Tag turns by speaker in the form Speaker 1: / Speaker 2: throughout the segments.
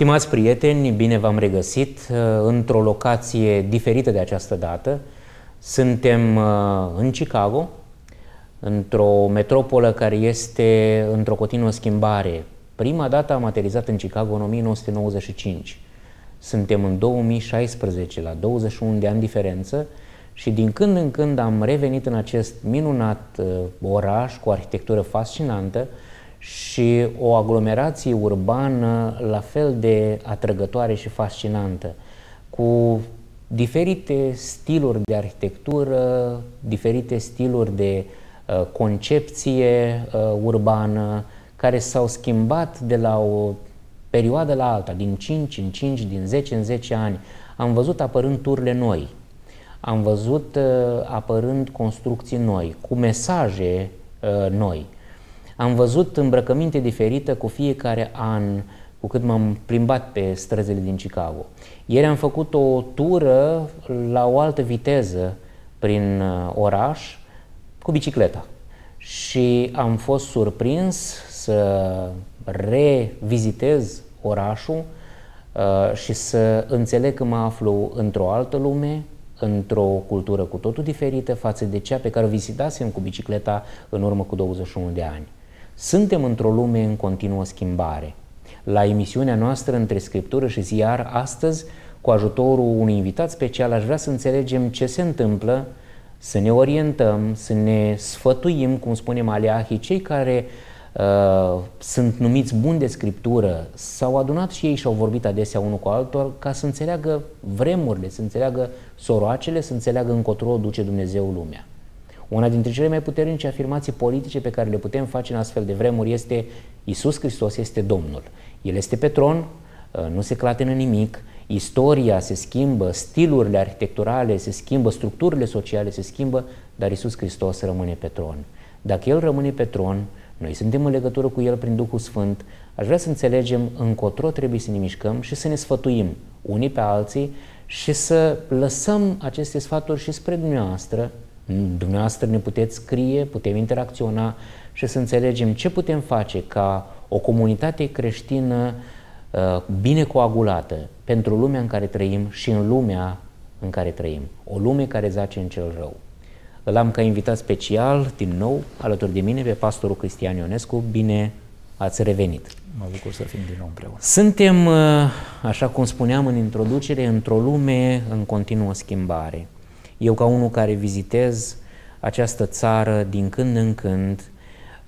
Speaker 1: Stimați prieteni, bine v-am regăsit uh, într-o locație diferită de această dată. Suntem uh, în Chicago, într-o metropolă care este într-o continuă schimbare. Prima dată am aterizat în Chicago în 1995. Suntem în 2016, la 21 de ani diferență și din când în când am revenit în acest minunat uh, oraș cu arhitectură fascinantă, și o aglomerație urbană la fel de atrăgătoare și fascinantă, cu diferite stiluri de arhitectură, diferite stiluri de uh, concepție uh, urbană, care s-au schimbat de la o perioadă la alta, din 5 în 5, din 10 în 10 ani. Am văzut apărând turile noi, am văzut uh, apărând construcții noi, cu mesaje uh, noi. Am văzut îmbrăcăminte diferite cu fiecare an, cu cât m-am plimbat pe străzile din Chicago. Ieri am făcut o tură la o altă viteză prin uh, oraș cu bicicleta și am fost surprins să revizitez orașul uh, și să înțeleg că mă aflu într-o altă lume, într-o cultură cu totul diferită față de cea pe care o vizitasem cu bicicleta în urmă cu 21 de ani. Suntem într-o lume în continuă schimbare. La emisiunea noastră între scriptură și ziar, astăzi, cu ajutorul unui invitat special, aș vrea să înțelegem ce se întâmplă, să ne orientăm, să ne sfătuim, cum spunem aleahii, cei care uh, sunt numiți buni de scriptură, s-au adunat și ei și au vorbit adesea unul cu altul ca să înțeleagă vremurile, să înțeleagă soroacele, să înțeleagă încotro duce Dumnezeu lumea. Una dintre cele mai puternice afirmații politice pe care le putem face în astfel de vremuri este Isus Hristos este Domnul. El este pe tron, uh, nu se clatină nimic, istoria se schimbă, stilurile arhitecturale se schimbă, structurile sociale se schimbă, dar Isus Hristos rămâne pe tron. Dacă El rămâne pe tron, noi suntem în legătură cu El prin Duhul Sfânt, aș vrea să înțelegem încotro trebuie să ne mișcăm și să ne sfătuim unii pe alții și să lăsăm aceste sfaturi și spre dumneavoastră, Dumneavoastră ne puteți scrie, putem interacționa și să înțelegem ce putem face ca o comunitate creștină uh, bine coagulată pentru lumea în care trăim și în lumea în care trăim. O lume care zace în cel rău. Îl am ca invitat special, din nou, alături de mine, pe pastorul Cristian Ionescu. Bine ați revenit!
Speaker 2: Mă bucur să fim din nou împreună.
Speaker 1: Suntem, uh, așa cum spuneam în introducere, într-o lume în continuă schimbare. Eu ca unul care vizitez această țară din când în când,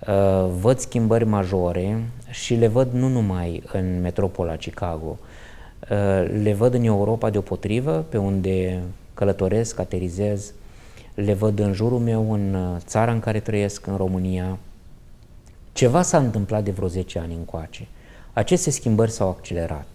Speaker 1: uh, văd schimbări majore și le văd nu numai în metropola Chicago, uh, le văd în Europa deopotrivă, pe unde călătoresc, aterizez, le văd în jurul meu, în uh, țara în care trăiesc, în România. Ceva s-a întâmplat de vreo 10 ani încoace. Aceste schimbări s-au accelerat.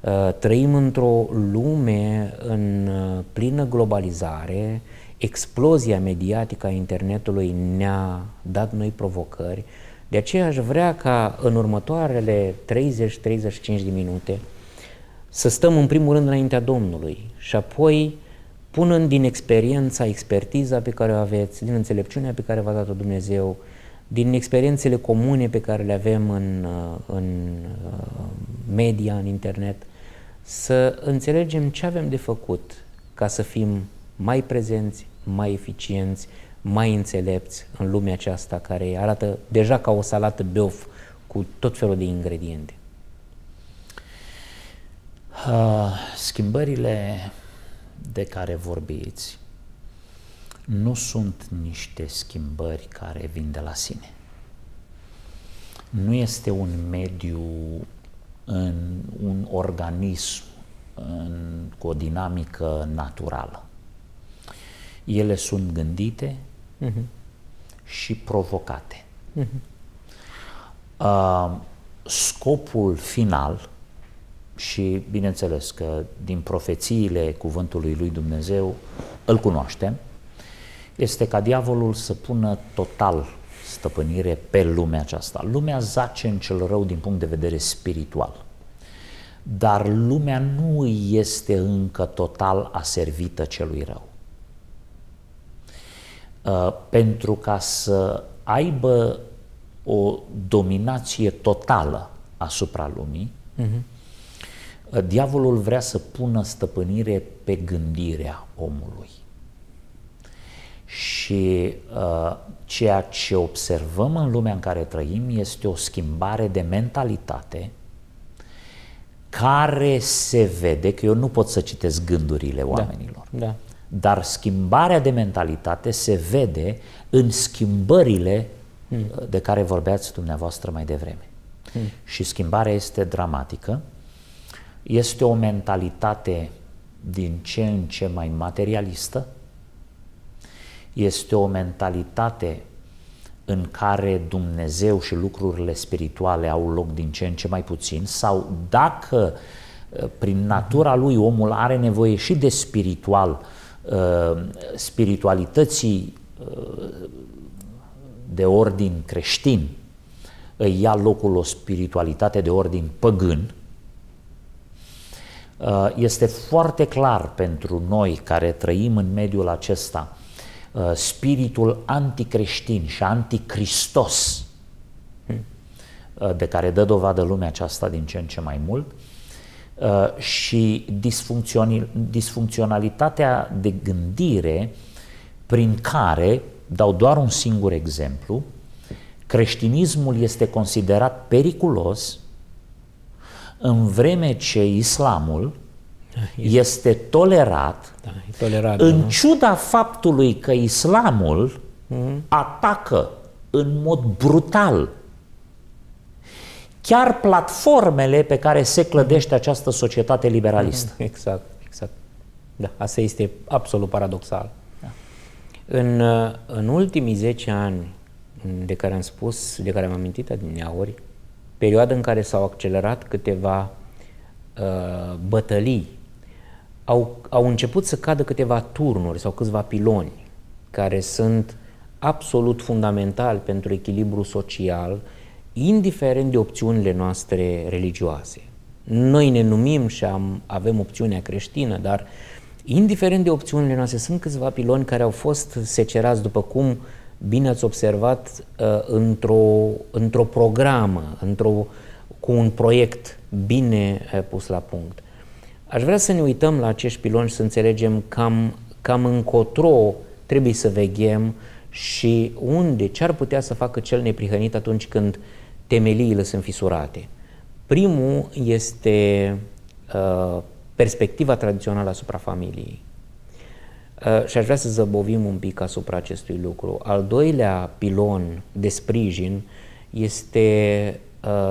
Speaker 1: Uh, trăim într-o lume în uh, plină globalizare, explozia mediatică a internetului ne-a dat noi provocări, de aceea aș vrea ca în următoarele 30-35 de minute să stăm în primul rând înaintea Domnului și apoi punând din experiența, expertiza pe care o aveți, din înțelepciunea pe care v-a dat-o Dumnezeu, din experiențele comune pe care le avem în, uh, în media, în internet, să înțelegem ce avem de făcut ca să fim mai prezenți, mai eficienți, mai înțelepți în lumea aceasta care arată deja ca o salată beof cu tot felul de ingrediente.
Speaker 2: Uh, schimbările de care vorbiți nu sunt niște schimbări care vin de la sine. Nu este un mediu în un organism în, cu o dinamică naturală. Ele sunt gândite uh-huh. și provocate. Uh-huh. Uh, scopul final, și bineînțeles că din profețiile cuvântului lui Dumnezeu îl cunoaștem, este ca diavolul să pună total stăpânire pe lumea aceasta. Lumea zace în cel rău din punct de vedere spiritual. Dar lumea nu este încă total aservită celui rău. Uh, pentru ca să aibă o dominație totală asupra lumii, uh-huh. Diavolul vrea să pună stăpânire pe gândirea omului. Și uh, ceea ce observăm în lumea în care trăim este o schimbare de mentalitate care se vede, că eu nu pot să citesc gândurile da. oamenilor,
Speaker 1: da, da.
Speaker 2: dar schimbarea de mentalitate se vede în schimbările hmm. de care vorbeați dumneavoastră mai devreme. Hmm. Și schimbarea este dramatică, este o mentalitate din ce în ce mai materialistă, este o mentalitate în care Dumnezeu și lucrurile spirituale au loc din ce în ce mai puțin sau dacă uh, prin natura lui omul are nevoie și de spiritual, uh, spiritualității uh, de ordin creștin, îi ia locul o spiritualitate de ordin păgân, este foarte clar pentru noi care trăim în mediul acesta Uh, spiritul anticreștin și anticristos uh, de care dă dovadă lumea aceasta din ce în ce mai mult uh, și disfuncționalitatea de gândire prin care, dau doar un singur exemplu, creștinismul este considerat periculos în vreme ce islamul este tolerat,
Speaker 1: da, e tolerat
Speaker 2: în nu? ciuda faptului că islamul mm-hmm. atacă în mod brutal chiar platformele pe care se clădește această societate liberalistă.
Speaker 1: Mm, exact, exact. Da, asta este absolut paradoxal. Da. În, în ultimii 10 ani de care am spus, de care am amintit adineauri, perioada în care s-au accelerat câteva uh, bătălii au, au început să cadă câteva turnuri sau câțiva piloni care sunt absolut fundamentali pentru echilibru social, indiferent de opțiunile noastre religioase. Noi ne numim și am, avem opțiunea creștină, dar indiferent de opțiunile noastre, sunt câțiva piloni care au fost secerați, după cum bine ați observat, uh, într-o, într-o programă, într-o, cu un proiect bine uh, pus la punct. Aș vrea să ne uităm la acești piloni și să înțelegem cam, cam încotro trebuie să veghem și unde, ce ar putea să facă cel neprihănit atunci când temeliile sunt fisurate. Primul este uh, perspectiva tradițională asupra familiei. Uh, și aș vrea să zăbovim un pic asupra acestui lucru. Al doilea pilon de sprijin este uh,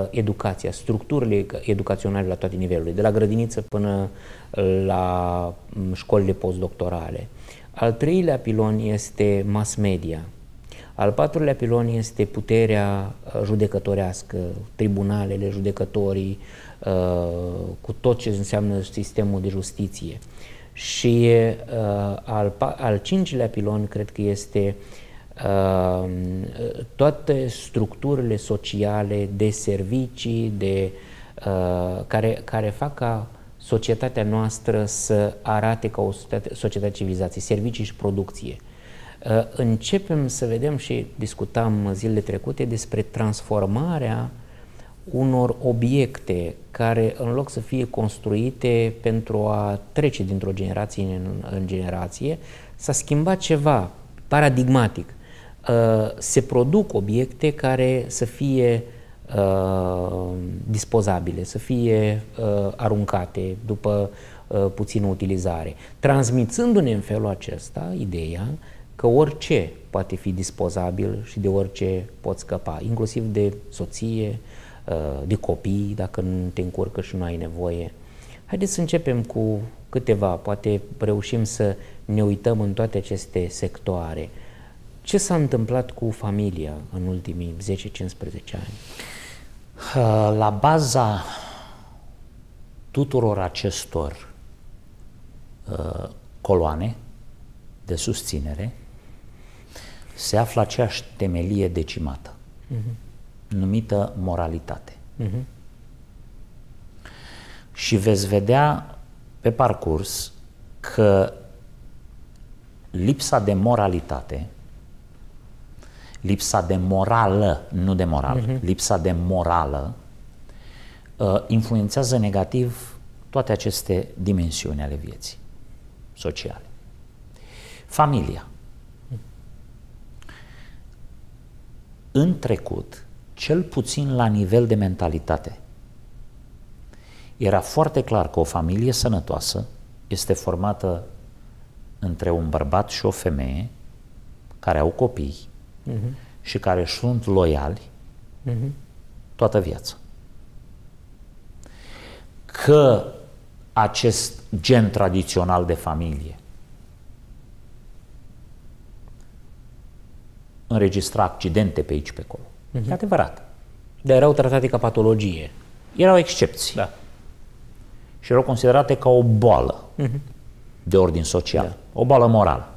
Speaker 1: educația, structurile educaționale la toate nivelurile, de la grădiniță până la mm, școlile postdoctorale. Al treilea pilon este mass media. Al patrulea pilon este puterea uh, judecătorească, tribunalele, judecătorii, uh, cu tot ce înseamnă sistemul de justiție. Și uh, al, al cincilea pilon cred că este uh, Ehm, toate structurile sociale de servicii, de, uh, care, care fac ca societatea noastră să arate ca o societate, societate civilizației, servicii și producție. Uh, începem să vedem și discutam zilele trecute despre transformarea unor obiecte care în loc să fie construite pentru a trece dintr-o generație în, în generație, s-a schimbat ceva paradigmatic. Uh, se produc obiecte care să fie uh, dispozabile, să fie uh, aruncate după uh, puțină utilizare, transmițându-ne în felul acesta ideea că orice poate fi dispozabil și de orice poți scăpa, inclusiv de soție, uh, de copii, dacă nu te încurcă și nu ai nevoie. Haideți să începem cu câteva, poate reușim să ne uităm în toate aceste sectoare. Ce s-a întâmplat cu familia în ultimii 10-15 ani?
Speaker 2: La baza tuturor acestor uh, coloane de susținere se află aceeași temelie decimată, uh-huh. numită moralitate. Uh-huh. Și veți vedea pe parcurs că lipsa de moralitate lipsa de morală, nu de moral, uh-huh. lipsa de morală uh, influențează negativ toate aceste dimensiuni ale vieții sociale. Familia. În trecut, cel puțin la nivel de mentalitate, era foarte clar că o familie sănătoasă este formată între un bărbat și o femeie care au copii uh-huh. și care sunt loiali uh-huh. toată viața. Că acest gen tradițional de familie înregistra accidente pe aici pe acolo. Uh-huh. E adevărat.
Speaker 1: Dar erau tratate ca patologie.
Speaker 2: Erau excepții.
Speaker 1: Da.
Speaker 2: Și erau considerate ca o boală uh-huh. de ordin social, da. o boală morală.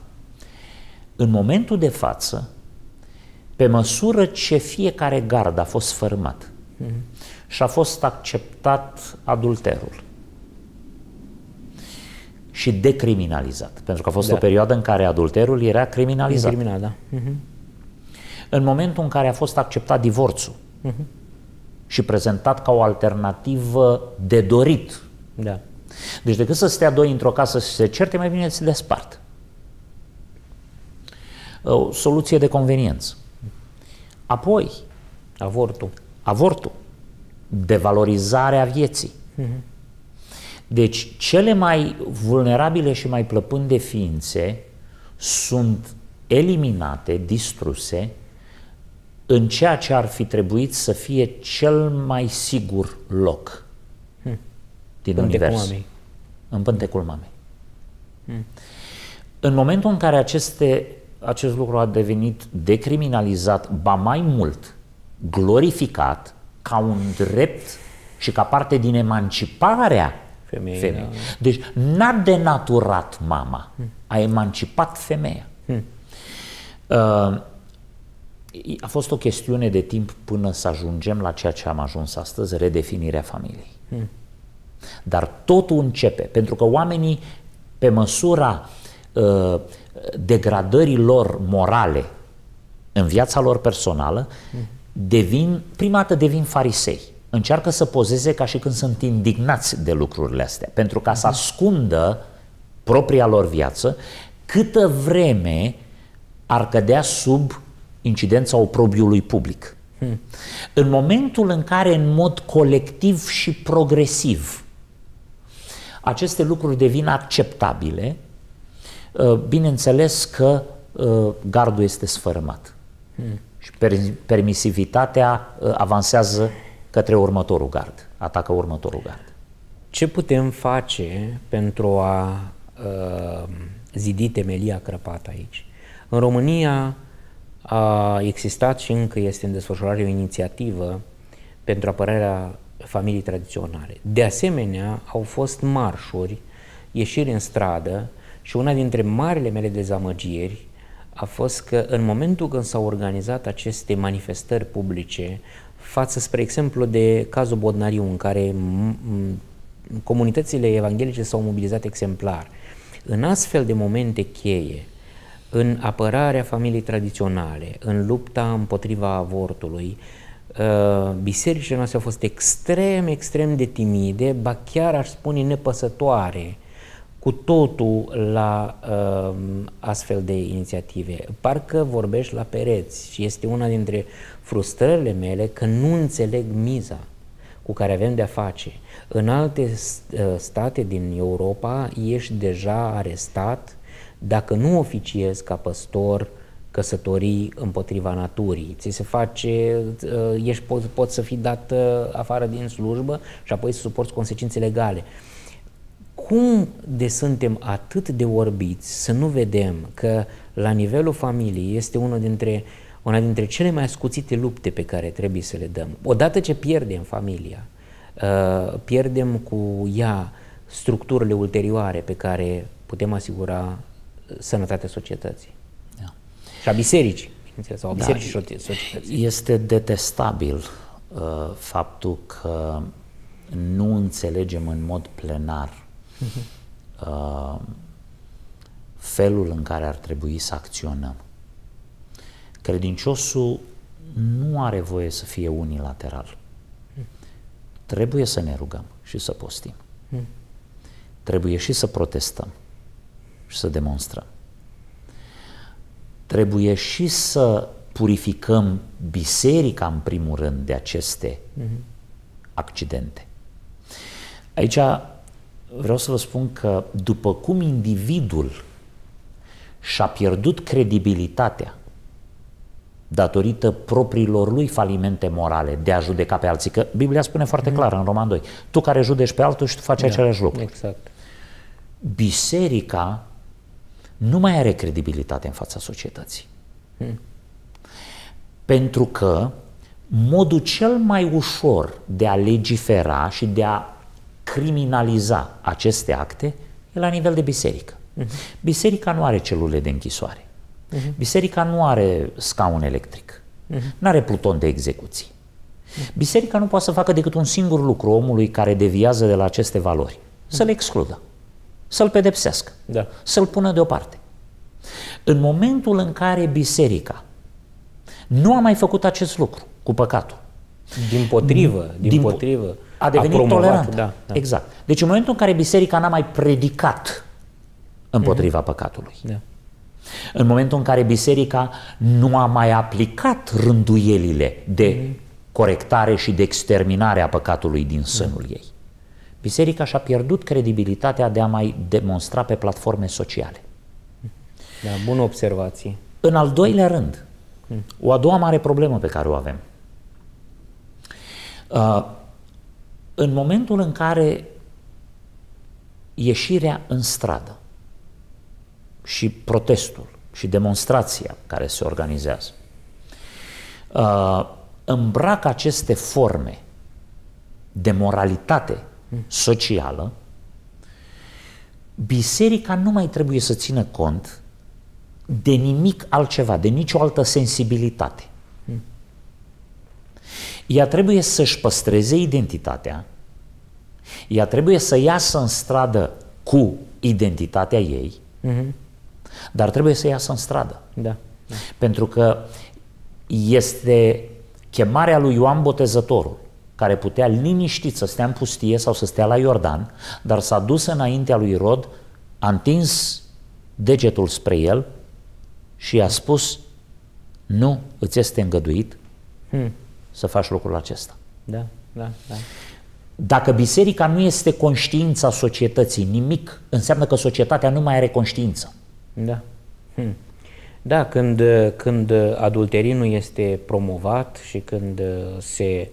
Speaker 2: În momentul de față, pe măsură ce fiecare gard a fost sfărmat uh-huh. și a fost acceptat adulterul și decriminalizat, pentru că a fost da. o perioadă în care adulterul era criminalizat.
Speaker 1: Criminal, da. Uh-huh.
Speaker 2: În momentul în care a fost acceptat divorțul uh-huh. și prezentat ca o alternativă de dorit.
Speaker 1: Da.
Speaker 2: Deci decât să stea doi într-o casă și se certe, mai bine se despart. O soluție de conveniență. Apoi,
Speaker 1: avortul.
Speaker 2: Avortul. Devalorizarea vieții. Uh-huh. Deci, cele mai vulnerabile și mai plăpânde ființe sunt eliminate, distruse, în ceea ce ar fi trebuit să fie cel mai sigur loc hmm. din Pântecul univers. Mamei. În pântecul mamei. Hmm. În momentul în care aceste, acest lucru a devenit decriminalizat, ba mai mult, glorificat ca un drept și ca parte din emanciparea femeii. femeii. Da. Deci n-a denaturat mama, hmm. a emancipat femeia. Hmm. Uh, a fost o chestiune de timp până să ajungem la ceea ce am ajuns astăzi, redefinirea familiei. Hmm. Dar totul începe, pentru că oamenii, pe măsura uh, degradării lor morale în viața lor personală, hmm. devin, prima dată devin farisei. Încearcă să pozeze ca și când sunt indignați de lucrurile astea, pentru ca să hmm. ascundă propria lor viață, câtă vreme ar cădea sub incidența oprobiului public. Hmm. În momentul în care în mod colectiv și progresiv aceste lucruri devin acceptabile, uh, bineînțeles că uh, gardul este sfărâmat hmm. și permisivitatea uh, avansează către următorul gard, atacă următorul gard.
Speaker 1: Ce putem face pentru a uh, zidi temelia crăpată aici? În România a existat și încă este în desfășurare o inițiativă pentru apărarea familiei tradiționale. De asemenea, au fost marșuri, ieșiri în stradă și una dintre marile mele dezamăgiri a fost că în momentul când s-au organizat aceste manifestări publice față, spre exemplu, de cazul Bodnariu, în care comunitățile evanghelice s-au mobilizat exemplar, în astfel de momente cheie, în apărarea familiei tradiționale, în lupta împotriva avortului, uh, bisericile noastre au fost extrem, extrem de timide, ba chiar aș spune nepăsătoare cu totul la uh, astfel de inițiative. Parcă vorbești la pereți și este una dintre frustrările mele că nu înțeleg miza cu care avem de-a face. În alte uh, state din Europa ești deja arestat dacă nu oficiezi ca păstor căsătorii împotriva naturii, ți se face, uh, ești, poți, poți să fii dat uh, afară din slujbă și apoi să suporți consecințe legale. Cum de suntem atât de orbiți să nu vedem că la nivelul familiei este unul dintre, una dintre cele mai ascuțite lupte pe care trebuie să le dăm. Odată ce pierdem familia, uh, pierdem cu ea structurile ulterioare pe care putem asigura sănătatea societății. Da. Și a bisericii, sau a da, bisericii da, societății.
Speaker 2: Este detestabil uh, faptul că nu înțelegem în mod plenar uh-huh. uh, felul în care ar trebui să acționăm. Credinciosul nu are voie să fie unilateral. Uh-huh. Trebuie să ne rugăm și să postim. Uh-huh. trebuie și să protestăm și să demonstrăm. Trebuie și să purificăm biserica în primul rând de aceste mm-hmm. accidente. Aici vreau să vă spun că după cum individul și-a pierdut credibilitatea datorită propriilor lui falimente morale de a judeca pe alții. Că Biblia spune foarte clar în Roman 2, tu care judești pe altul și tu faci da, același lucru.
Speaker 1: Exact.
Speaker 2: Biserica nu mai are credibilitate în fața societății. Hmm. Pentru că modul cel mai ușor de a legifera și de a criminaliza aceste acte e la nivel de biserică. Uh-huh. Biserica nu are celule de închisoare. Uh-huh. Biserica nu are scaun electric. Uh-huh. Nu are pluton de execuții. Uh-huh. Biserica nu poate să facă decât un singur lucru omului care deviază de la aceste valori. Uh-huh. Să le excludă. Să-l pedepsească. Da. Să-l pună deoparte. În momentul în care biserica nu a mai făcut acest lucru cu păcatul.
Speaker 1: Din potrivă, din, din potrivă.
Speaker 2: A devenit tolerantă. Da, da. Exact. Deci în momentul în care biserica n-a mai predicat împotriva uh-huh. păcatului. Da. În momentul în care biserica nu a mai aplicat rânduielile de uh-huh. corectare și de exterminare a păcatului din sânul uh-huh. ei. Biserica și-a pierdut credibilitatea de a mai demonstra pe platforme sociale.
Speaker 1: Da, bună observație.
Speaker 2: În al doilea rând, o a doua mare problemă pe care o avem. Uh, în momentul în care ieșirea în stradă și protestul și demonstrația care se organizează uh, îmbracă aceste forme de moralitate socială, biserica nu mai trebuie să țină cont de nimic altceva, de nicio altă sensibilitate. Ea trebuie să-și păstreze identitatea, ea trebuie să iasă în stradă cu identitatea ei, mm-hmm. dar trebuie să iasă în stradă.
Speaker 1: Da. da.
Speaker 2: Pentru că este chemarea lui Ioan Botezătorul, care putea liniștit să stea în pustie sau să stea la Iordan, dar s-a dus înaintea lui Rod, a întins degetul spre el și i-a spus, nu îți este îngăduit hmm. Să faci lucrul acesta.
Speaker 1: Da, da, da.
Speaker 2: Dacă biserica nu este conștiința societății, nimic, înseamnă că societatea nu mai are conștiință.
Speaker 1: Da. Hmm. Da, când, când adulterii este promovat și când se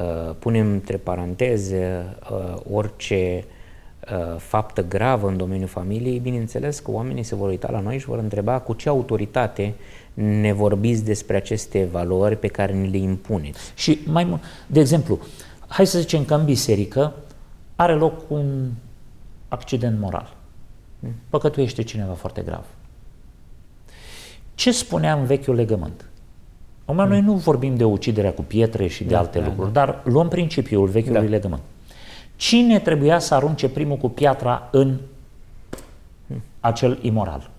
Speaker 1: uh, pune între paranteze uh, orice uh, faptă gravă în domeniul familiei, bineînțeles că oamenii se vor uita la noi și vor întreba cu ce autoritate ne vorbiți despre aceste valori pe care ni le impuneți.
Speaker 2: Și mai mult, de exemplu, hai să zicem că în biserică are loc un accident moral. Păcătuiește cineva foarte grav. Ce spunea în vechiul legământ? Acum, mm. noi nu vorbim de uciderea cu pietre și de da, alte da, lucruri, da. dar luăm principiul vechiului da. legământ. Cine trebuia să arunce primul cu piatra în acel imoral?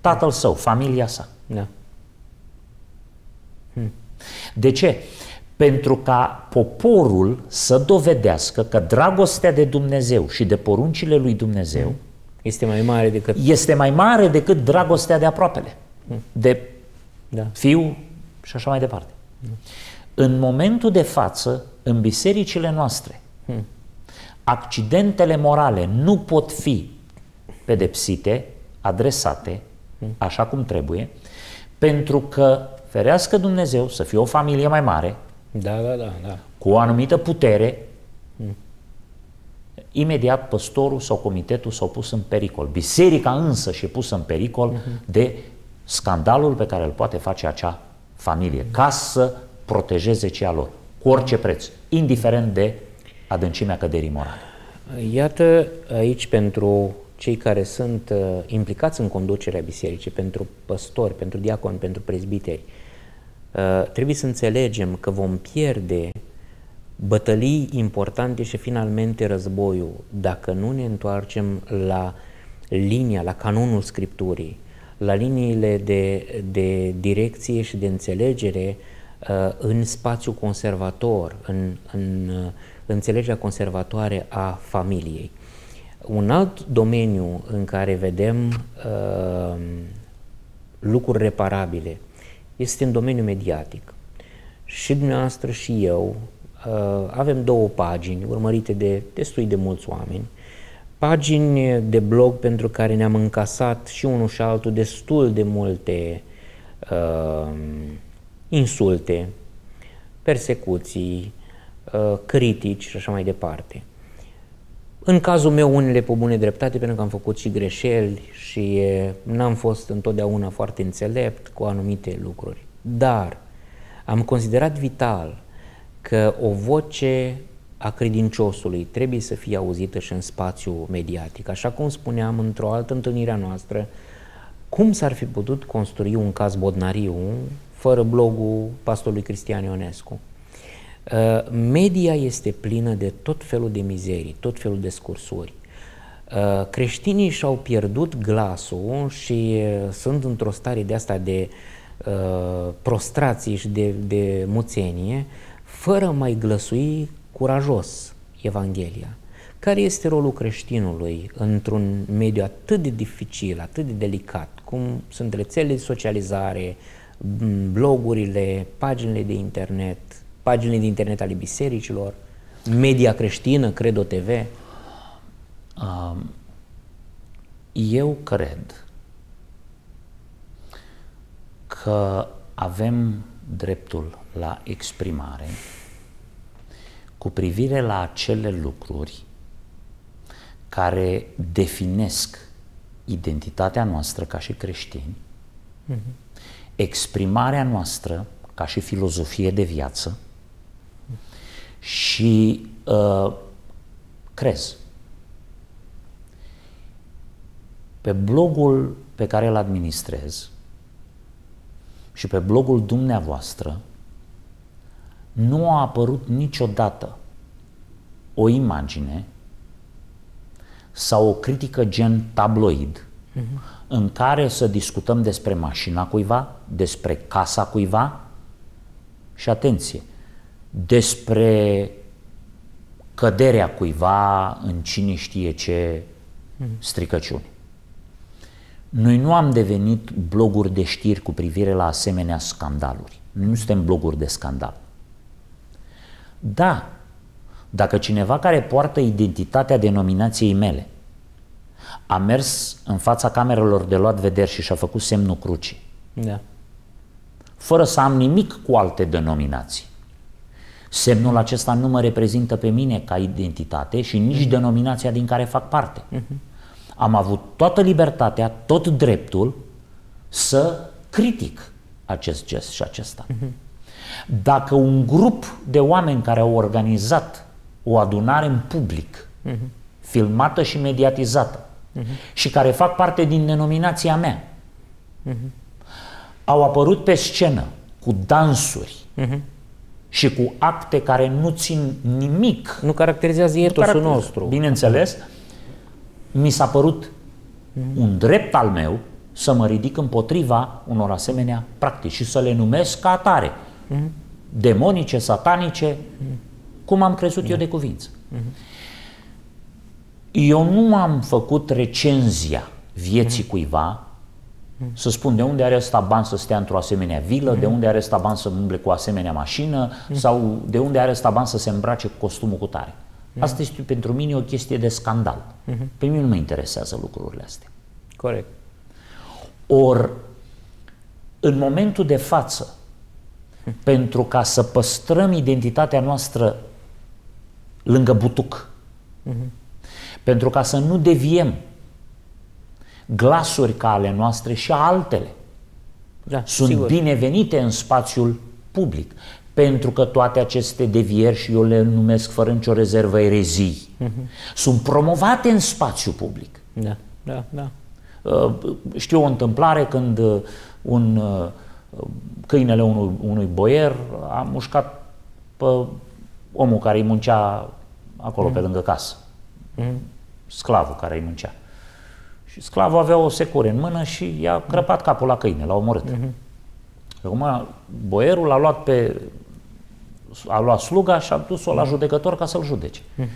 Speaker 2: Tatăl său, familia sa.
Speaker 1: Da.
Speaker 2: Hm. De ce? Pentru ca poporul să dovedească că dragostea de Dumnezeu și de poruncile lui Dumnezeu hm.
Speaker 1: este mai mare decât
Speaker 2: este mai mare decât dragostea de aproapele, hm. de da. fiu și așa mai departe. În momentul de față, în bisericile noastre, accidentele morale nu pot fi pedepsite, adresate, așa cum trebuie, pentru că, ferească Dumnezeu, să fie o familie mai mare,
Speaker 1: da, da, da, da.
Speaker 2: cu o anumită putere, hmm. imediat păstorul sau comitetul s-au pus în pericol. Biserica însă și pusă în pericol uh-huh. de scandalul pe care îl poate face acea familie, ca să protejeze cea lor, cu orice preț, indiferent de adâncimea căderii morale.
Speaker 1: Iată aici pentru cei care sunt uh, implicați în conducerea bisericii, pentru păstori, pentru diaconi, pentru prezbiteri, uh, trebuie să înțelegem că vom pierde bătălii importante și finalmente războiul dacă nu ne întoarcem la linia, la canonul Scripturii, la liniile de, de direcție și de înțelegere uh, în spațiu conservator, în, în uh, înțelegerea conservatoare a familiei. Un alt domeniu în care vedem uh, lucruri reparabile este în domeniul mediatic. Și dumneavoastră și eu uh, avem două pagini urmărite de destui de mulți oameni, pagini de blog pentru care ne-am încasat și unul și altul destul de multe uh, insulte, persecuții, uh, critici și așa mai departe. În cazul meu, unele pe bune dreptate, pentru că am făcut și greșeli și n-am fost întotdeauna foarte înțelept cu anumite lucruri. Dar am considerat vital că o voce a credinciosului trebuie să fie auzită și în spațiu mediatic. Așa cum spuneam într-o altă întâlnire a noastră, cum s-ar fi putut construi un caz Bodnariu fără blogul pastorului Cristian Ionescu? Uh, media este plină de tot felul de mizerii, tot felul de scursuri. Uh, creștinii și-au pierdut glasul și uh, sunt într-o stare de asta de prostrație și de, de muțenie, fără mai glăsui curajos Evanghelia. Care este rolul creștinului într-un mediu atât de dificil, atât de delicat, cum sunt rețelele de socializare, blogurile, paginile de internet, paginile de internet ale bisericilor, media creștină, Credo TV?
Speaker 2: Eu cred că avem dreptul la exprimare cu privire la acele lucruri care definesc identitatea noastră ca și creștini, mm-hmm. exprimarea noastră ca și filozofie de viață și uh, crez. Pe blogul pe care îl administrez și pe blogul dumneavoastră nu a apărut niciodată o imagine sau o critică gen tabloid uh-huh. în care să discutăm despre mașina cuiva, despre casa cuiva și atenție, despre căderea cuiva în cine știe ce uh-huh. stricăciuni. Noi nu am devenit bloguri de știri cu privire la asemenea scandaluri. Noi nu suntem bloguri de scandal. Da, dacă cineva care poartă identitatea denominației mele a mers în fața camerelor de luat vederi și și-a făcut semnul crucii, da. fără să am nimic cu alte denominații, semnul acesta nu mă reprezintă pe mine ca identitate și nici denominația din care fac parte. Uh-huh. Am avut toată libertatea, tot dreptul să critic acest gest și acesta. Uh-huh. Dacă un grup de oameni care au organizat o adunare în public, uh-huh. filmată și mediatizată, uh-huh. și care fac parte din denominația mea, uh-huh. au apărut pe scenă cu dansuri uh-huh. Și cu acte care nu țin nimic.
Speaker 1: Nu caracterizează etosul caracterizează. nostru.
Speaker 2: Bineînțeles, mi s-a părut uh-huh. un drept al meu să mă ridic împotriva unor asemenea practici și să le numesc ca atare. Uh-huh. Demonice, satanice, uh-huh. cum am crezut uh-huh. eu de cuvință. Uh-huh. Eu nu am făcut recenzia vieții uh-huh. cuiva uh-huh. Să spun de unde are ăsta bani să stea într-o asemenea vilă, uh-huh. de unde are ăsta bani să umble cu o asemenea mașină uh-huh. sau de unde are ăsta bani să se îmbrace cu costumul cu tare. Uh-huh. Asta este pentru mine o chestie de scandal. Uh-huh. Pe mine nu mă interesează lucrurile astea.
Speaker 1: Corect.
Speaker 2: Or, în momentul de față, pentru ca să păstrăm identitatea noastră lângă butuc. Uh-huh. Pentru ca să nu deviem glasuri ca ale noastre și altele. Da, Sunt sigur. binevenite în spațiul public. Pentru că toate aceste devieri, și eu le numesc fără nicio rezervă erezii, uh-huh. sunt promovate în spațiu public.
Speaker 1: Da, da, da.
Speaker 2: Uh, știu o întâmplare când uh, un uh, câinele unui, unui boier a mușcat pe omul care îi muncea acolo mm. pe lângă casă. Mm. Sclavul care îi muncea. Și sclavul avea o secure în mână și i-a crăpat capul la câine, l-a omorât. Mm-hmm. Acum boierul a luat pe a luat sluga și a dus-o la judecător ca să-l judece. Mm.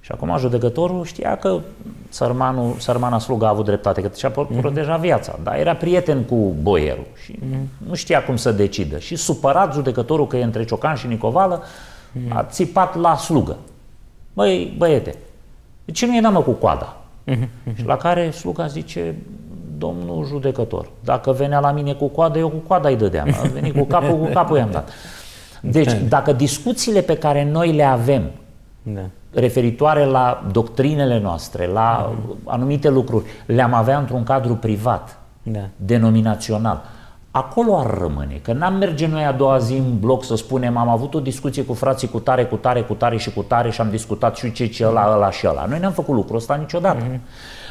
Speaker 2: Și acum judecătorul știa că sărmanul, sărmana slugă a avut dreptate, că și-a mhm. protejat viața, dar era prieten cu boierul și mm-hmm. nu știa cum să decidă. Și supărat judecătorul că e între Ciocan și Nicovală, mm-hmm. a țipat la slugă. Băi, băiete, de ce nu e mă cu coada? Mm-hmm. Și la care sluga zice, domnul judecător, dacă venea la mine cu coadă, eu cu coada îi dădeam. A venit cu capul, cu capul i-am dat. Deci, dacă discuțiile pe care noi le avem da. referitoare la doctrinele noastre, la mm. anumite lucruri, le-am avea într-un cadru privat, da. denominațional, acolo ar rămâne. Că n-am merge noi a doua zi în bloc să spunem am avut o discuție cu frații cu tare, cu tare, cu tare și cu tare și am discutat și ce, ce ăla, ăla și ăla. Noi n-am făcut lucrul ăsta niciodată. Mm-hmm.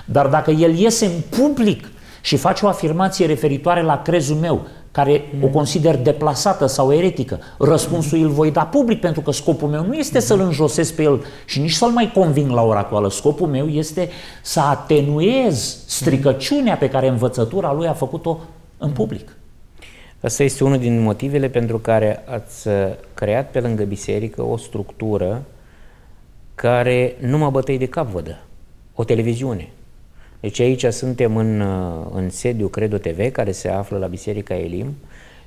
Speaker 2: Dar dacă el iese în public și face o afirmație referitoare la crezul meu, care mm. o consider deplasată sau eretică, răspunsul mm. îl voi da public pentru că scopul meu nu este mm. să-l înjosesc pe el și nici să-l mai conving la ora actuală. Scopul meu este să atenuez stricăciunea pe care învățătura lui a făcut-o în public.
Speaker 1: Asta este unul din motivele pentru care ați creat pe lângă biserică o structură care nu mă bătăi de cap vădă, o televiziune. Deci aici suntem în, uh, în sediu Credo TV, care se află la Biserica Elim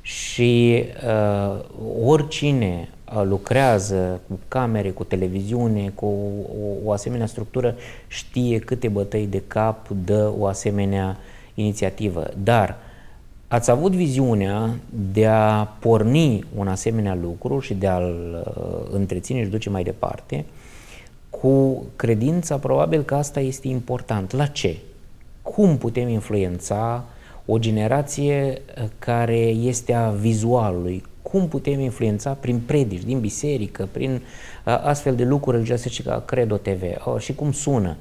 Speaker 1: și uh, oricine uh, lucrează cu camere, cu televiziune, cu o, o asemenea structură, știe câte bătăi de cap dă o asemenea inițiativă. Dar ați avut viziunea de a porni un asemenea lucru și de a-l uh, întreține și duce mai departe, cu credința probabil că asta este important. La ce? Cum putem influența o generație uh, care este a vizualului? Cum putem influența prin predici, din biserică, prin uh, astfel de lucruri religioase ca Credo TV? Oh, și cum sună?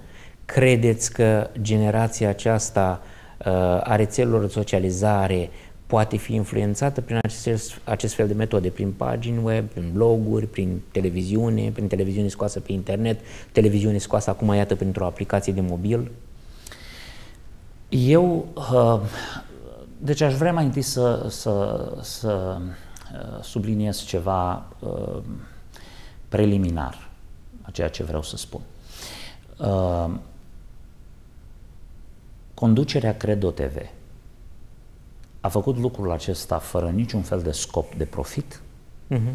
Speaker 1: Credeți că generația aceasta uh, a rețelelor de socializare poate fi influențată prin acest, acest fel de metode, prin pagini web, prin bloguri, prin televiziune, prin televiziune scoasă pe internet, televiziune scoasă acum, iată, printr-o aplicație de mobil?
Speaker 2: Eu, uh, deci aș vrea mai întâi să, să, să uh, subliniez ceva uh, preliminar a ceea ce vreau să spun. Conducerea Credo TV a făcut lucrul acesta fără niciun fel de scop de profit uh-huh.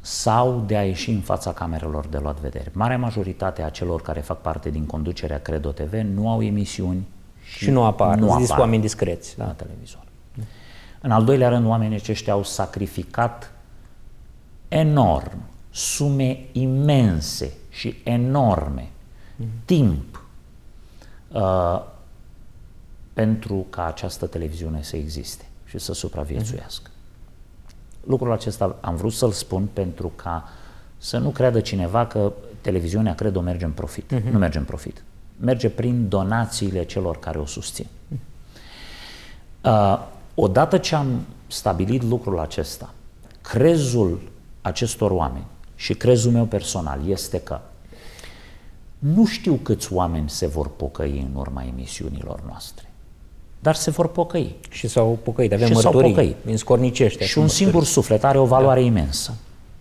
Speaker 2: sau de a ieși în fața camerelor de luat vedere. Marea majoritate a celor care fac parte din conducerea Credo TV nu au emisiuni
Speaker 1: și, și nu apar, nu apar. oameni discreți
Speaker 2: la televizor. Uh-huh. În al doilea rând, oamenii aceștia au sacrificat enorm, sume imense și enorme, uh-huh. timp, uh, pentru ca această televiziune să existe și să supraviețuiască. Mm-hmm. Lucrul acesta am vrut să-l spun pentru ca să nu creadă cineva că televiziunea, cred, o merge în profit. Mm-hmm. Nu merge în profit. Merge prin donațiile celor care o susțin. Uh, odată ce am stabilit lucrul acesta, crezul acestor oameni și crezul meu personal este că nu știu câți oameni se vor pocăi în urma emisiunilor noastre dar se vor pocăi.
Speaker 1: Și s-au pocăit, avem și mărturii pocăit. din scornicește.
Speaker 2: Și un mărturii. singur suflet are o valoare da. imensă,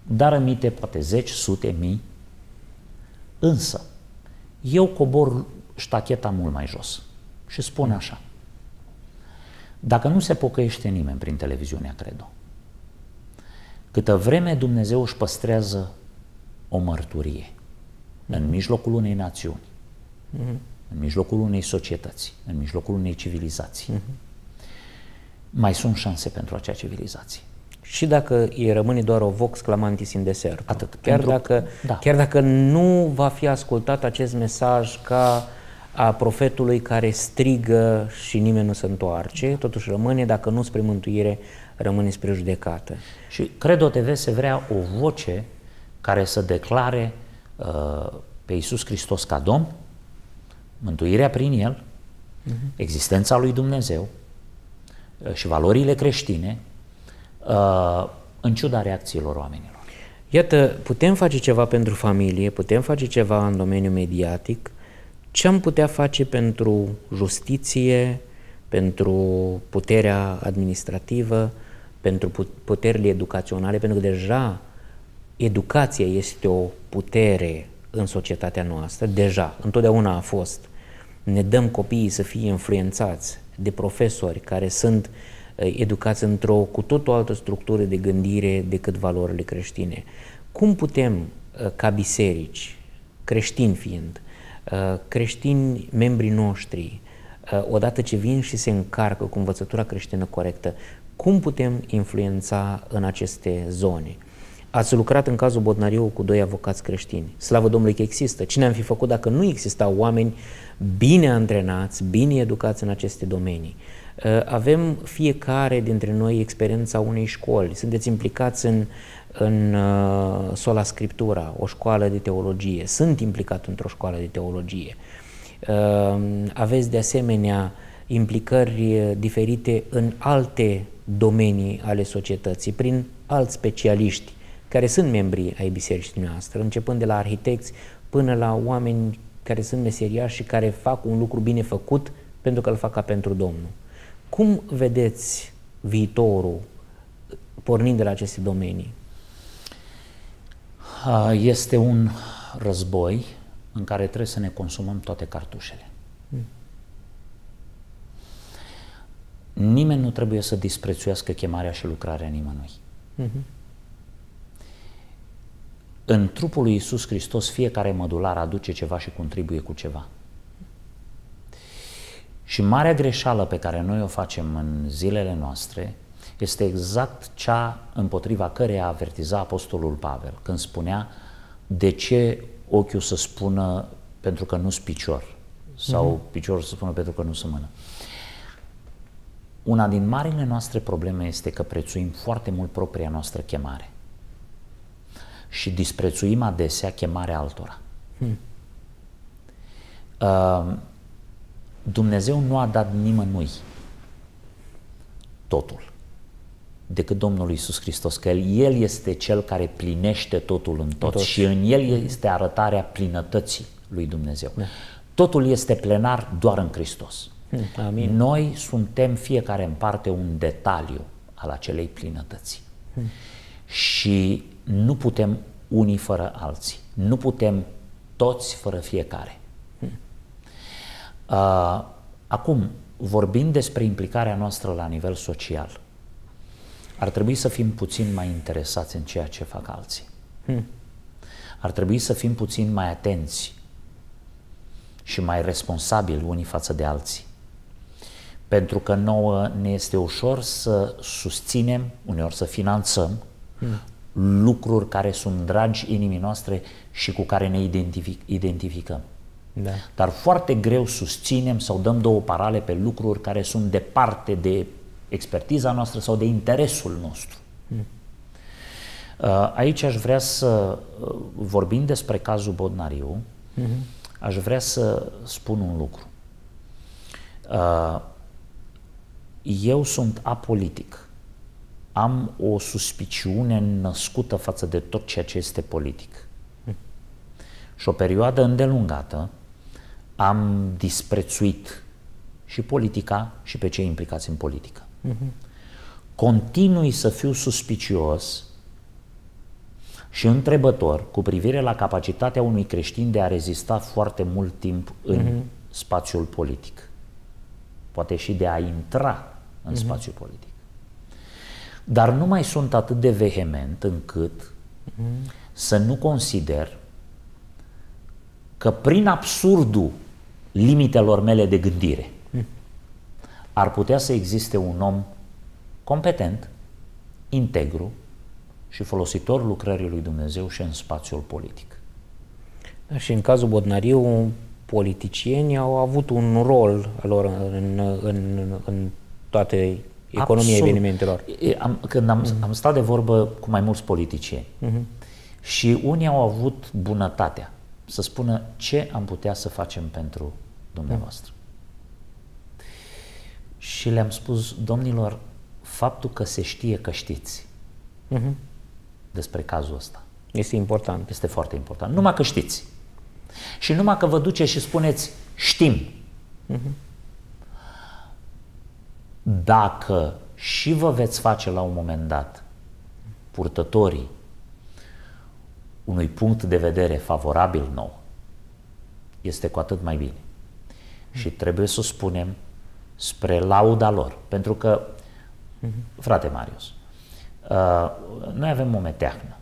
Speaker 2: dar emite poate zeci, sute, mii. Însă, eu cobor ștacheta mult mai jos și spun așa, dacă nu se pocăiește nimeni prin televiziunea Credo, câtă vreme Dumnezeu își păstrează o mărturie în mijlocul unei națiuni, mm-hmm în mijlocul unei societăți, în mijlocul unei civilizații, uh-huh. mai sunt șanse pentru acea civilizație.
Speaker 1: Și dacă îi rămâne doar o vox clamantis in desert. Atât. Chiar, pentru, dacă, da. chiar dacă nu va fi ascultat acest mesaj ca a profetului care strigă și nimeni nu se întoarce, totuși rămâne, dacă nu spre mântuire, rămâne spre judecată.
Speaker 2: Și Credo TV se vrea o voce care să declare uh, pe Iisus Hristos ca Domn, mântuirea prin el, uh-huh. existența lui Dumnezeu uh, și valorile creștine, uh, în ciuda reacțiilor oamenilor.
Speaker 1: Iată, putem face ceva pentru familie, putem face ceva în domeniul mediatic. Ce am putea face pentru justiție, pentru puterea administrativă, pentru puterile educaționale, pentru că deja educația este o putere în societatea noastră, deja, întotdeauna a fost. Ne dăm copiii să fie influențați de profesori care sunt uh, educați într-o cu tot o altă structură de gândire decât valorile creștine. Cum putem, uh, ca biserici, creștini fiind, uh, creștini membrii noștri, odată ce vin și se încarcă cu învățătura creștină corectă, cum putem influența în aceste zone? Ați lucrat în cazul Bodnariu cu doi avocați creștini. Slavă Domnului că există. Cine am fi făcut dacă nu existau oameni bine antrenați, bine educați în aceste domenii? Uh, avem fiecare dintre noi experiența unei școli. Sunteți implicați în, în uh, Sola Scriptura, o școală de teologie. Sunt implicat într-o școală de teologie. Uh, aveți de asemenea implicări diferite în alte domenii ale societății, prin alți specialiști care sunt membri ai bisericii noastre, începând de la arhitecți până la oameni care sunt meseriași și care fac un lucru bine făcut pentru că îl fac ca pentru Domnul. Cum vedeți viitorul pornind de la aceste domenii?
Speaker 2: Este un război în care trebuie să ne consumăm toate cartușele. Hmm. Nimeni nu trebuie să disprețuiască chemarea și lucrarea nimănui. Mm-hmm. În trupul lui Isus Hristos fiecare mădular aduce ceva și contribuie cu ceva. Și marea greșeală pe care noi o facem în zilele noastre este exact cea împotriva căreia avertiza Apostolul Pavel când spunea de ce ochiul să spună pentru că nu-s picior sau mm-hmm. piciorul să spună pentru că nu se mână. Una din marile noastre probleme este că prețuim foarte mult propria noastră chemare și disprețuim adesea chemarea altora. Hmm. Uh, Dumnezeu nu a dat nimănui totul decât Domnul Isus Hristos, că El este Cel care plinește totul în tot, tot. și în El este arătarea plinătății lui Dumnezeu. Da. Totul este plenar doar în Hristos. Hmm. Amin. Noi suntem fiecare în parte un detaliu al acelei plinătăți. Hmm. Și nu putem unii fără alții. Nu putem toți fără fiecare. Hmm. Uh, acum, vorbind despre implicarea noastră la nivel social, ar trebui să fim puțin mai interesați în ceea ce fac alții. Hmm. Ar trebui să fim puțin mai atenți și mai responsabili unii față de alții. Pentru că nouă ne este ușor să susținem, uneori să finanțăm, hmm lucruri care sunt dragi inimii noastre și cu care ne identific, identificăm. Da. Dar foarte greu susținem sau dăm două parale pe lucruri care sunt departe de expertiza noastră sau de interesul nostru. Hmm. Aici aș vrea să, uh, vorbim despre cazul Bodnariu, hmm. aș vrea să spun un lucru. Uh, eu sunt apolitic am o suspiciune născută față de tot ceea ce este politic. Și o perioadă îndelungată am disprețuit și politica și pe cei implicați în politică. Uh-huh. Continui să fiu suspicios și întrebător cu privire la capacitatea unui creștin de a rezista foarte mult timp în uh-huh. spațiul politic. Poate și de a intra în uh-huh. spațiul politic. Dar nu mai sunt atât de vehement încât mm. să nu consider că prin absurdul limitelor mele de gândire mm. ar putea să existe un om competent, integru și folositor lucrării lui Dumnezeu și în spațiul politic.
Speaker 1: Da, și în cazul Bodnariu, politicienii au avut un rol lor în, în, în toate economia Absolut. evenimentelor.
Speaker 2: Am, când am, mm-hmm. am stat de vorbă cu mai mulți politicieni mm-hmm. și unii au avut bunătatea să spună ce am putea să facem pentru dumneavoastră. Mm. Și le-am spus, domnilor, faptul că se știe că știți mm-hmm. despre cazul ăsta.
Speaker 1: Este important.
Speaker 2: Este foarte important. Numai că știți. Și numai că vă duceți și spuneți, știm. Mm-hmm dacă și vă veți face la un moment dat purtătorii unui punct de vedere favorabil nou, este cu atât mai bine. Și trebuie să o spunem spre lauda lor. Pentru că, frate Marius, uh, noi avem o meteahnă.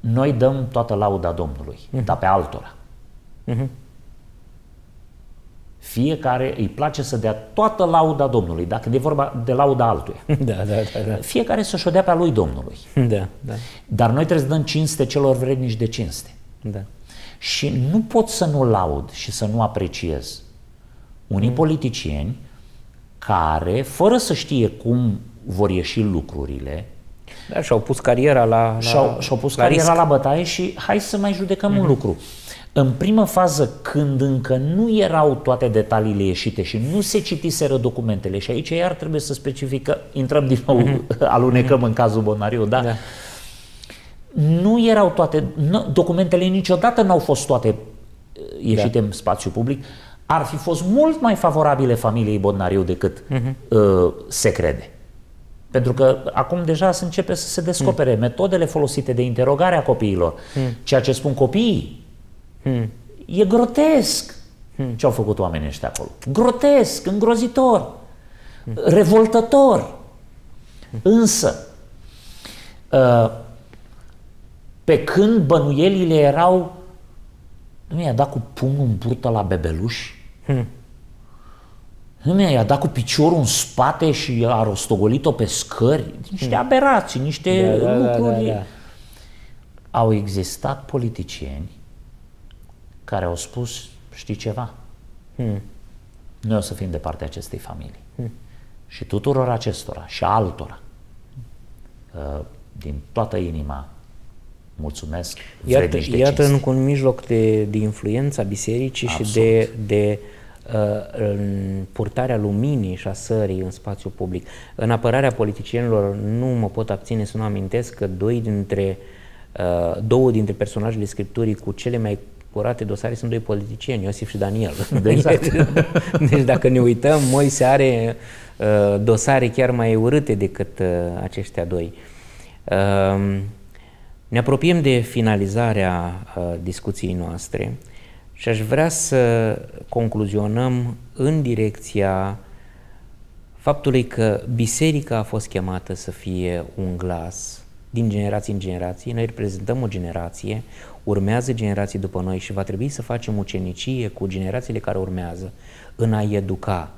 Speaker 2: Noi dăm toată lauda Domnului, dar pe altora. Fiecare îi place să dea toată lauda Domnului, dacă e vorba de lauda altuia.
Speaker 1: Da, da, da, da.
Speaker 2: Fiecare să-și o dea pe a lui Domnului.
Speaker 1: Da, da,
Speaker 2: Dar noi trebuie să dăm cinste celor vrednici de cinste.
Speaker 1: da.
Speaker 2: Și nu pot să nu laud și să nu apreciez unii mm. politicieni care, fără să știe cum vor ieși lucrurile,
Speaker 1: Da, și-au pus cariera la, la
Speaker 2: și-au, și-au pus
Speaker 1: la
Speaker 2: cariera
Speaker 1: risc.
Speaker 2: la bătaie și hai să mai judecăm mm-hmm. un lucru. În primă fază, când încă nu erau toate detaliile ieșite și nu se citiseră documentele, și aici iar trebuie să specifică, intrăm din nou, mm-hmm. alunecăm mm-hmm. în cazul Bonariu, da?
Speaker 1: Da.
Speaker 2: nu erau toate, nu, documentele niciodată n-au fost toate uh, ieșite da. în spațiu public, ar fi fost mult mai favorabile familiei Bodnariu decât uh-huh. uh, se crede. Pentru că acum deja se începe să se descopere mm. metodele folosite de interogare a copiilor. Mm. Ceea ce spun copiii
Speaker 1: Hmm.
Speaker 2: e grotesc mm. ce au făcut oamenii ăștia acolo. Grotesc, îngrozitor, mm. revoltător. Însă, uh, pe când bănuielile erau, nu i-a dat cu pumnul în burtă la bebeluș?
Speaker 1: Hmm.
Speaker 2: Nu i-a dat cu piciorul în spate și a rostogolit-o pe scări? Niște aberații, niște
Speaker 1: Da, da, da,
Speaker 2: lucruri.
Speaker 1: da, da.
Speaker 2: Au existat politicieni care au spus, știi ceva,
Speaker 1: Hmm.
Speaker 2: noi o să fim de partea acestei familii. Și tuturor acestora și altora, uh, din toată inima, mulțumesc,
Speaker 1: Iată,
Speaker 2: vrednici de
Speaker 1: iată
Speaker 2: cinste.
Speaker 1: încă un mijloc de, de influența bisericii și
Speaker 2: Absolut.
Speaker 1: de, de uh, în purtarea luminii și a sării în spațiu public. În apărarea politicienilor nu mă pot abține să nu amintesc că doi dintre, uh, două dintre personajele Scripturii cu cele mai curate dosare sunt doi politicieni, Iosif și Daniel.
Speaker 2: Exact.
Speaker 1: deci dacă ne uităm, Moise are uh, dosare chiar mai urâte decât uh, aceștia doi. Uh, ne apropiem de finalizarea uh, discuției noastre și aș vrea să concluzionăm în direcția faptului că biserica a fost chemată să fie un glas din generație în generație. Noi reprezentăm o generație, urmează generații după noi și va trebui să facem ucenicie cu generațiile care urmează în a educa,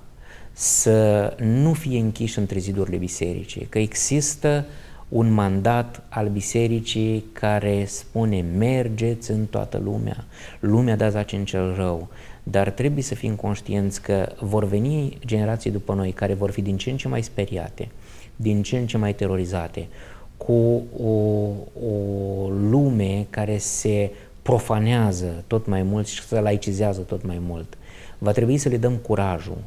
Speaker 1: să nu fie închiși între zidurile bisericii, că există un mandat al bisericii care spune mergeți în toată lumea, lumea da zace în cel rău, dar trebuie să fim conștienți că vor veni generații după noi care vor fi din ce în ce mai speriate, din ce în ce mai terorizate, cu o, o lume care se profanează tot mai mult și se laicizează tot mai mult. Va trebui să le dăm curajul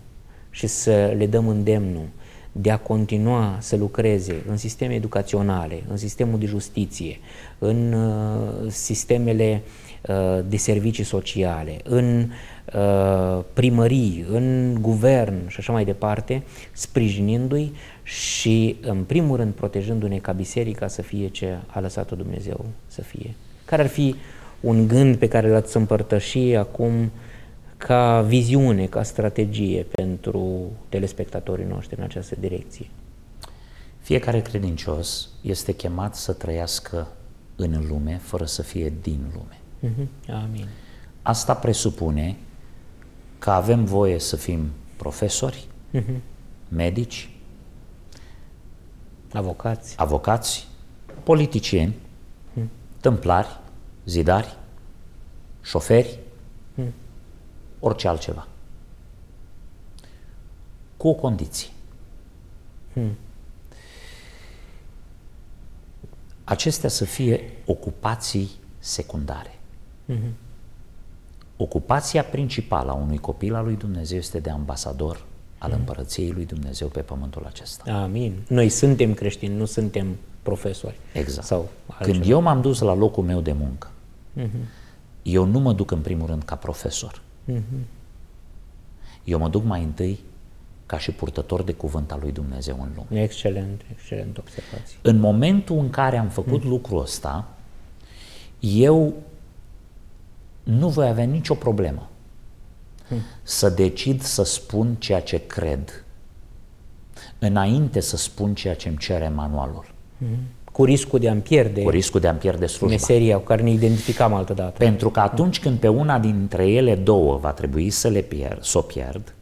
Speaker 1: și să le dăm îndemnul de a continua să lucreze în sisteme educaționale, în sistemul de justiție, în uh, sistemele uh, de servicii sociale, în uh, primării, în guvern și așa mai departe, sprijinindu-i și, în primul rând, protejându-ne ca biserica să fie ce a lăsat-o Dumnezeu să fie. Care ar fi un gând pe care l-ați împărtăși acum ca viziune, ca strategie pentru telespectatorii noștri în această direcție?
Speaker 2: Fiecare credincios este chemat să trăiască în lume fără să fie din lume.
Speaker 1: Mhm. Amin.
Speaker 2: Asta presupune că avem voie să fim profesori,
Speaker 1: Mhm.
Speaker 2: medici,
Speaker 1: Avocați.
Speaker 2: avocați, politicieni, tâmplari, zidari, șoferi, orice altceva. Cu o condiție. Acestea să fie ocupații secundare. Ocupația principală a unui copil al lui Dumnezeu este de ambasador al împărăției lui Dumnezeu pe pământul acesta.
Speaker 1: Amin. Noi suntem creștini, nu suntem profesori.
Speaker 2: Exact.
Speaker 1: Sau altceva.
Speaker 2: Când eu m-am dus la locul meu de muncă, eu nu mă duc în primul rând ca profesor. Eu mă duc mai întâi ca și purtător de cuvânt al lui Dumnezeu în lume.
Speaker 1: Excelent, excelent observație.
Speaker 2: În momentul în care am făcut lucrul ăsta, eu nu voi avea nicio problemă hmm. să decid să spun ceea ce cred înainte să spun ceea ce îmi cere manualul. Hmm.
Speaker 1: Cu riscul de a-mi pierde,
Speaker 2: cu riscul de a pierde slujba.
Speaker 1: meseria cu care ne identificam altă dată.
Speaker 2: Pentru că atunci când pe una dintre ele două va trebui să le pierd, să o pierd,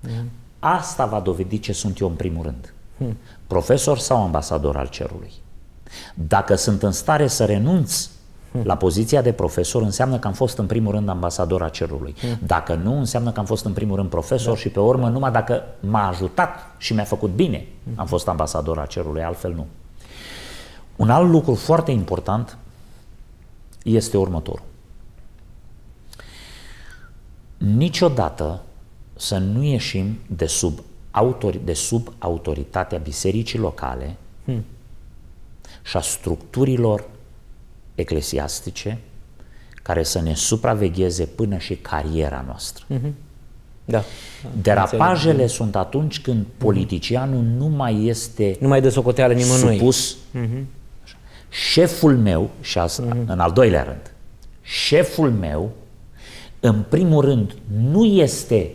Speaker 2: hmm. asta va dovedi ce sunt eu în primul rând. Hmm. Profesor sau ambasador al cerului. Dacă sunt în stare să renunț la poziția de profesor înseamnă că am fost în primul rând ambasador a cerului. Dacă nu, înseamnă că am fost în primul rând profesor da. și pe urmă numai dacă m-a ajutat și mi-a făcut bine, am fost ambasador a cerului, altfel nu. Un alt lucru foarte important este următorul. Niciodată să nu ieșim de sub, autori, de sub autoritatea bisericii locale hmm. și a structurilor eclesiastice care să ne supravegheze până și cariera noastră. Mm-hmm. Da. Derapajele înțeleg. sunt atunci când mhm. politicianul nu mai este
Speaker 1: nu mai dă socoteală nimănui.
Speaker 2: supus. Mm-hmm. Șeful meu, și asta, mm-hmm. în al doilea rând, șeful meu, în primul rând, nu este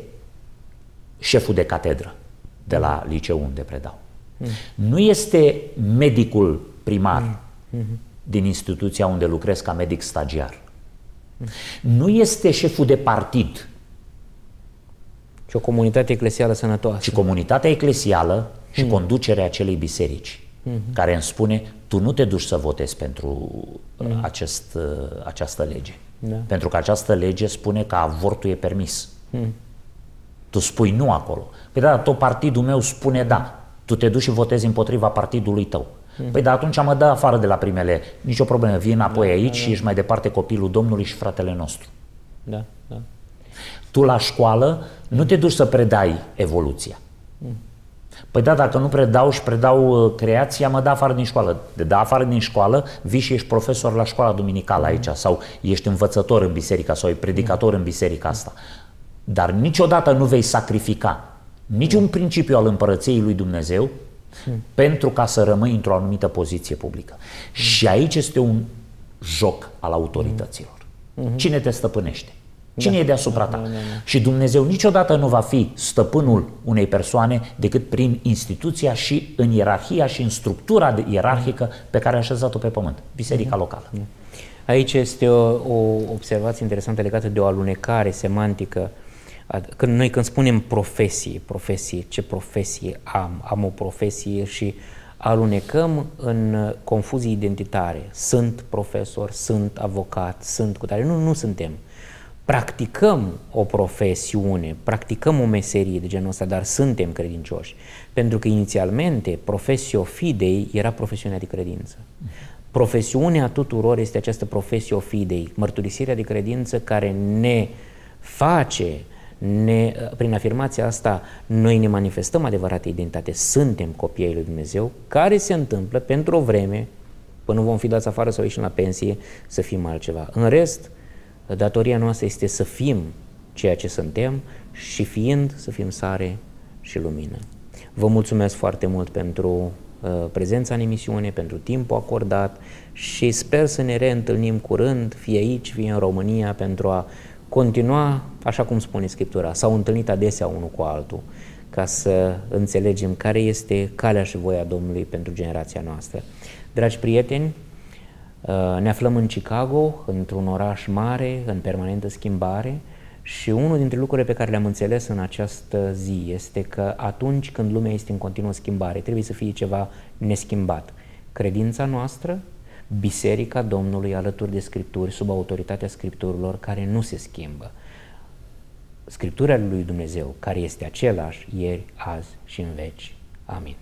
Speaker 2: șeful de catedră de la mhm. liceu unde predau. Mm. Nu este medicul primar. Mm-hmm din instituția unde lucrez ca medic stagiar. Nu este șeful de partid.
Speaker 1: Ci o comunitate eclesială sănătoasă.
Speaker 2: Ci comunitatea eclesială și mm. conducerea acelei biserici, mm-hmm. care îmi spune, tu nu te duci să votezi pentru mm. acest, această lege. Da. Pentru că această lege spune că avortul e permis. Mm. Tu spui nu acolo. Păi da, tot partidul meu spune da. Tu te duci și votezi împotriva partidului tău. Mm. Păi da, atunci mă dă afară de la primele. Nici o problemă, vii înapoi da, aici da, da. și ești mai departe copilul Domnului și fratele nostru.
Speaker 1: Da, da.
Speaker 2: Tu la școală nu te duci să predai evoluția. Mm. Păi da, dacă nu predau și predau uh, creația, mă dă afară din școală. De da afară din școală, vii și ești profesor la școala duminicală aici sau ești învățător în biserica sau e predicator în biserica asta. Dar niciodată nu vei sacrifica niciun principiu al împărăției lui Dumnezeu hmm. pentru ca să rămâi într-o anumită poziție publică. Hmm. Și aici este un joc al autorităților. Hmm. Cine te stăpânește? Cine da. e deasupra ta? Da, da, da. Și Dumnezeu niciodată nu va fi stăpânul unei persoane decât prin instituția și în ierarhia și în structura ierarhică pe care a așezat-o pe pământ, biserica locală.
Speaker 1: Aici este o, o observație interesantă legată de o alunecare semantică când noi când spunem profesie, profesie, ce profesie am, am o profesie și alunecăm în confuzii identitare. Sunt profesor, sunt avocat, sunt cu tare. Nu, nu suntem. Practicăm o profesiune, practicăm o meserie de genul ăsta, dar suntem credincioși. Pentru că inițialmente profesio fidei era profesiunea de credință. Profesiunea tuturor este această profesio fidei, mărturisirea de credință care ne face ne, prin afirmația asta, noi ne manifestăm adevărată identitate, suntem copiii lui Dumnezeu, care se întâmplă pentru o vreme, până vom fi dați afară sau ieșim la pensie, să fim altceva. În rest, datoria noastră este să fim ceea ce suntem și fiind să fim sare și lumină. Vă mulțumesc foarte mult pentru uh, prezența în emisiune, pentru timpul acordat și sper să ne reîntâlnim curând, fie aici, fie în România, pentru a continua, așa cum spune Scriptura, s-au întâlnit adesea unul cu altul, ca să înțelegem care este calea și voia Domnului pentru generația noastră. Dragi prieteni, uh, ne aflăm în Chicago, într-un oraș mare, în permanentă schimbare și unul dintre lucrurile pe care le-am înțeles în această zi este că atunci când lumea este în continuă schimbare, trebuie să fie ceva neschimbat. Credința noastră, Biserica Domnului alături de Scripturi, sub autoritatea Scripturilor care nu se schimbă. Scriptura lui Dumnezeu, care este același ieri, azi și în veci. Amin.